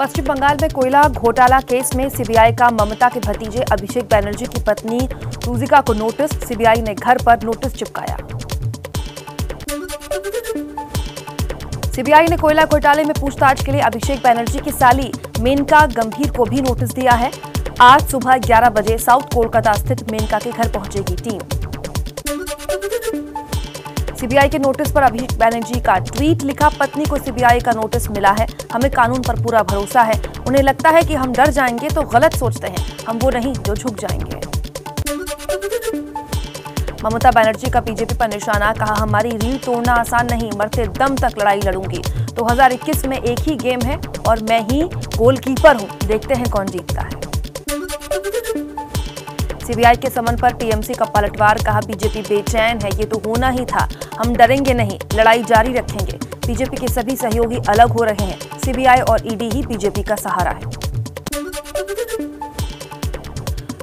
पश्चिम बंगाल में कोयला घोटाला केस में सीबीआई का ममता के भतीजे अभिषेक बैनर्जी की पत्नी रूजिका को नोटिस, सीबीआई ने घर पर नोटिस चिपकाया। सीबीआई ने कोयला घोटाले में पूछताछ के लिए अभिषेक बैनर्जी की साली मेनका गंभीर को भी नोटिस दिया है। आज सुबह 11 बजे साउथ कोलकाता स्थित मेनका के घर पहुंचेगी टीम। सीबीआई के नोटिस पर अभिषेक बैनर्जी का ट्वीट लिखा। पत्नी को सीबीआई का नोटिस मिला है। हमें कानून पर पूरा भरोसा है। उन्हें लगता है कि हम डर जाएँगे तो गलत सोचते हैं। हम वो नहीं जो झुक जाएँगे। ममता बनर्जी का बीजेपी पर निशाना, कहा, हमारी रीढ़ तोड़ना आसान नहीं मरते दम तक लड़ाई लड़ूँगी। 2021 में एक ही गेम है और मैं ही गोलकीपर हूँ। देखते हैं कौन जीतता है। सीबीआई के समन पर टीएमसी का पलटवार, कहा बीजेपी बेचैन है, ये तो होना ही था। हम डरेंगे नहीं, लड़ाई जारी रखेंगे। बीजेपी के सभी सहयोगी अलग हो रहे हैं। सीबीआई और ईडी ही बीजेपी का सहारा है।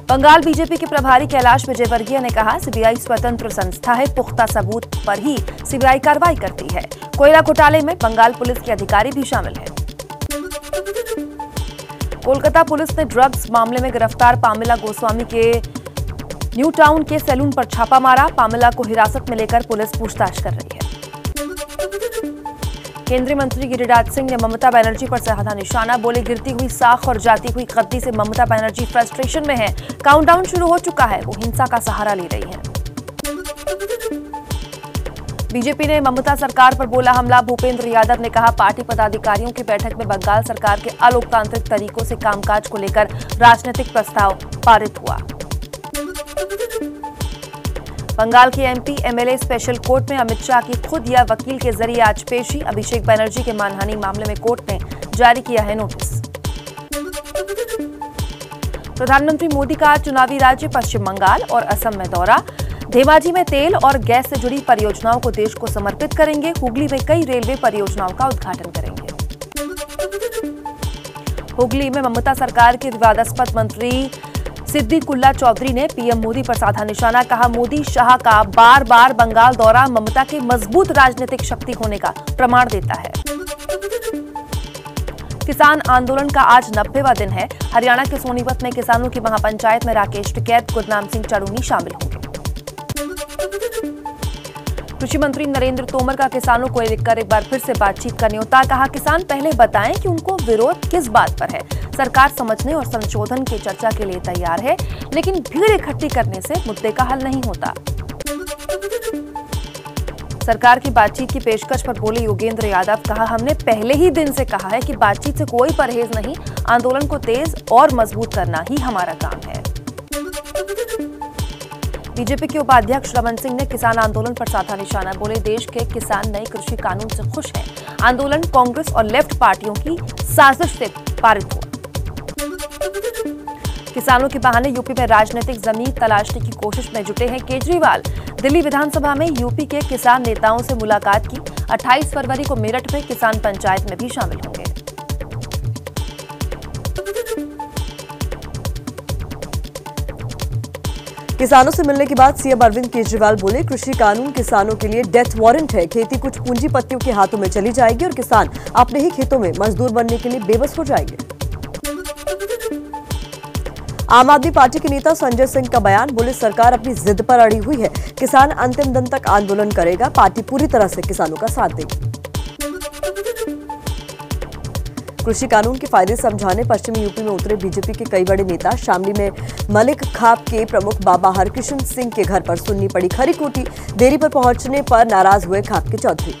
बंगाल बीजेपी के प्रभारी कैलाश विजयवर्गीय ने कहा, सीबीआई स्वतंत्र संस्था है, पुख्ता सबूत पर ही सीबीआई कार्रवाई करती है। कोयला घोटाले में बंगाल पुलिस के अधिकारी भी शामिल हैं। कोलकाता पुलिस ने ड्रग्स मामले में गिरफ़्तार पामिला गोस्वामी के न्यू टाउन के सैलून पर छापा मारा। पामला को हिरासत में लेकर पुलिस पूछताछ कर रही है। केंद्रीय मंत्री गिरिराज सिंह ने ममता बनर्जी पर साधा निशाना। बोले, गिरती हुई साख और जाती हुई गद्दी से ममता बनर्जी फ्रस्ट्रेशन में है। काउंटडाउन शुरू हो चुका है। वो हिंसा का सहारा ले रही है। बीजेपी ने ममता सरकार पर बोला हमला। भूपेंद्र यादव ने कहा, पार्टी पदाधिकारियों की बैठक में बंगाल सरकार के अलोकतांत्रिक तरीकों से कामकाज को लेकर राजनीतिक प्रस्ताव पारित हुआ। बंगाल के एमपी, एमएलए स्पेशल कोर्ट में अमित शाह की खुद या वकील के ज़रिए आज पेशी अभिषेक बनर्जी के मानहानि मामले में कोर्ट ने जारी किया है नोटिस। प्रधानमंत्री मोदी का चुनावी राज्य पश्चिम बंगाल और असम में दौरा। धेमाजी में तेल और गैस से जुड़ी परियोजनाओं को देश को समर्पित करेंगे। हुगली में कई रेलवे परियोजनाओं का उद्घाटन करेंगे। हुगली में ममता सरकार के विवादास्पद मंत्री सिद्दीकुल्ला चौधरी ने पीएम मोदी पर साधा निशाना कहा। मोदी शाह का बार बार बंगाल दौरा ममता के मज़बूत राजनीतिक शक्ति होने का प्रमाण देता है। किसान आंदोलन का आज नब्बेवा दिन है। हरियाणा के सोनीपत में किसानों की महापंचायत में राकेश टिकैत, गुरनाम सिंह चढ़ूनी शामिल होंगे कृषि मंत्री नरेंद्र तोमर का किसानों को लेकर एक बार फिर से बातचीत का न्योता कहा, किसान, पहले बताएँ कि उनको विरोध किस बात पर है? सरकार समझने और संशोधन की चर्चा के लिए तैयार है, लेकिन भीड़ इकट्ठी करने से मुद्दे का हल नहीं होता। सरकार की बातचीत की पेशकश पर बोले योगेंद्र यादव, कहा, हमने पहले ही दिन से कहा है कि बातचीत से कोई परहेज नहीं, आंदोलन को तेज और मज़बूत करना ही हमारा काम है। बीजेपी के उपाध्यक्ष रमन सिंह ने किसान आंदोलन पर साधा निशाना, बोले, देश के किसान नए कृषि कानून से खुश हैं। आंदोलन कांग्रेस और लेफ़्ट पार्टियों की साजिश से पारित हुआ। किसानों के बहाने यूपी में राजनीतिक ज़मीन तलाशने की कोशिश में जुटे हैं केजरीवाल। दिल्ली विधानसभा में यूपी के किसान नेताओं से मुलाकात की। 28 फरवरी को मेरठ में किसान पंचायत में भी शामिल होंगे किसानों से मिलने के बाद सीएम अरविंद केजरीवाल बोले, कृषि कानून किसानों के लिए डेथ वारंट है। खेती कुछ पूंजीपतियों के हाथों में चली जाएगी और किसान अपने ही खेतों में मजदूर बनने के लिए बेबस हो जाएँगे। आम आदमी पार्टी के नेता संजय सिंह का बयान, बोले, सरकार अपनी जिद पर अड़ी हुई है। किसान अंतिम दिन तक आंदोलन करेगा। पार्टी पूरी तरह से किसानों का साथ देगी। कृषि कानून के फ़ायदे समझाने पश्चिमी यूपी में उतरे बीजेपी के कई बड़े नेता। शामली में मलिक खाप के प्रमुख बाबा हरकिशन सिंह के घर पर सुननी पड़ी खरी कोटी देरी पर पहुँचने पर नाराज़ हुए खाप के चौधरी।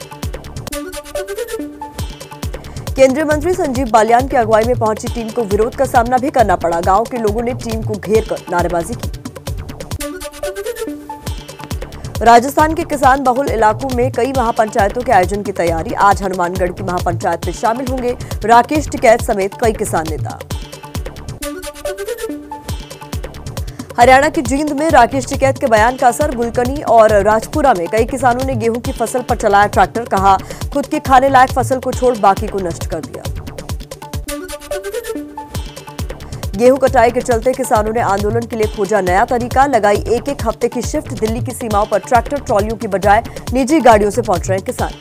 केंद्रीय मंत्री संजीव बालियान की अगुवाई में पहुँची टीम को विरोध का सामना भी करना पड़ा। गाँव के लोगों ने टीम को घेर कर नारेबाजी की। राजस्थान के किसान बहुल इलाकों में कई महापंचायतों के आयोजन की तैयारी। आज हनुमानगढ़ की महापंचायत में शामिल होंगे राकेश टिकैत समेत कई किसान नेता। हरियाणा के जींद में राकेश टिकैत के बयान का असर गुलकनी और राजपुरा में। कई किसानों ने गेहूँ की फ़सल पर चलाया ट्रैक्टर, कहा, खुद के खाने लायक फ़सल को छोड़ बाकी को नष्ट कर दिया। गेहूँ कटाई के चलते किसानों ने आंदोलन के लिए खोजा नया तरीका, लगाई एक एक हफ़्ते की शिफ्ट, दिल्ली की सीमाओं पर ट्रैक्टर ट्रॉलियों की बजाय निजी गाड़ियों से पहुँच रहे किसान।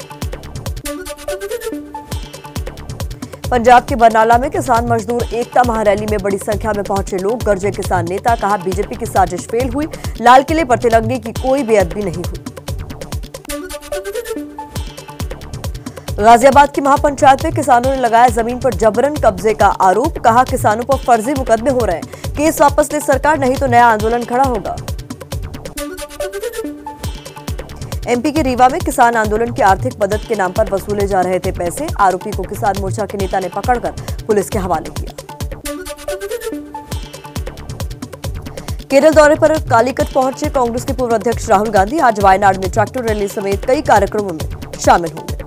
पंजाब के बरनाला में किसान मजदूर एकता महारैली में बड़ी संख्या में पहुँचे लोग, गर्जे किसान नेता, कहा बीजेपी की साजिश फेल हुई, लाल किले पर तिरंगे की कोई बेअदबी नहीं हुई। गाजियाबाद की महापंचायत में किसानों ने लगाया ज़मीन पर जबरन कब्जे का आरोप। कहा, किसानों पर फर्जी मुकदमे हो रहे हैं। केस वापस ले सरकार, नहीं तो नया आंदोलन खड़ा होगा। एमपी के रीवा में किसान आंदोलन की आर्थिक मदद के नाम पर वसूले जा रहे थे पैसे। आरोपी को किसान मोर्चा के नेता ने पकड़कर पुलिस के हवाले किया। केरल दौरे पर कालीकट पहुँचे कांग्रेस के पूर्व अध्यक्ष राहुल गांधी। आज वायनाड में ट्रैक्टर रैली समेत कई कार्यक्रमों में शामिल होंगे।